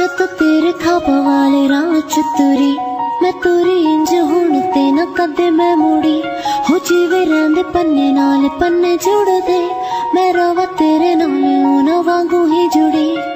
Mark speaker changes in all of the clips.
Speaker 1: ਜਦ ਤੇਰੇ ਖਾਬਾਂ ਵਾਲੇ ਰਾਹ ਚ ਤੁਰੀ। ਮੈਂ ਤੁਰੀ ਇੰਜ ਹੁਣ ਤੇ ਨਾ ਕਦੇ ਮੈਂ ਮੁੜੀ। ਹੋ ਜਿਵੇਂ ਰਹਿੰਦੇ ਪੰਨੇ ਨਾਲ ਪੰਨੇ ਜੁੜਦੇ। ਮੈਂ ਰਵਾ ਤੇਰੇ ਨਾਲ ਉਹਨਾਂ ਵਾਂਗੂ ਹੀ ਜੁੜੀ।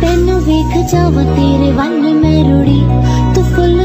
Speaker 1: तेन वेख जावा तेरे वन मैं रुड़ी तू फुल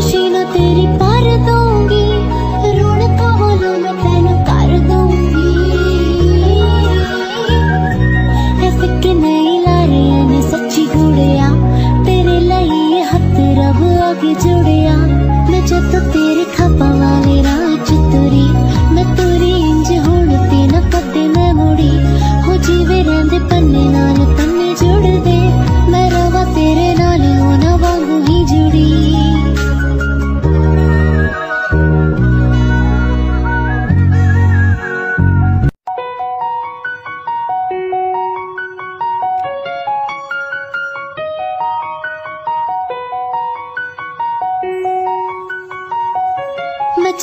Speaker 1: खुशी न तेरी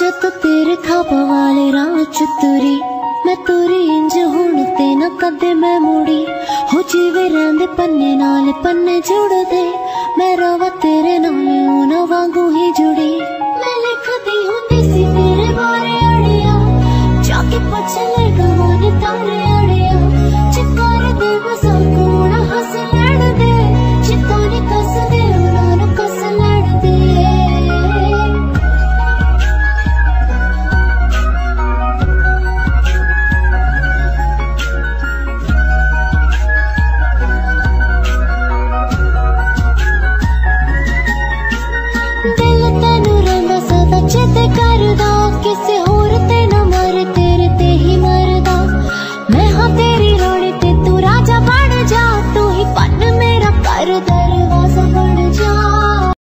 Speaker 1: ਮੈਂ ਤੇਰੇ ਖਾਬਾਂ ਵਾਲੇ ਰਾਹ ਚ ਤੁਰੀ। ਮੈਂ ਤੁਰੀ ਇੰਜ ਹੁਣ ਤੇ ਨਾ ਕਦੇ ਮੈਂ ਮੁੜੀ। ਹੋ ਜੀਵੇ ਰਹਿੰਦੇ ਪੰਨੇ ਨਾਲ ਪੰਨੇ ਜੁੜਦੇ। ਮੈਂ ਰਵਾ ਤੇਰੇ ਨਾਲ, ਉਹਨਾਂ ਵਾਂਗੂ ਹੀ ਜੁੜੀ।